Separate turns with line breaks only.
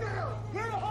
down! Get off!